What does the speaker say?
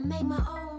I make my own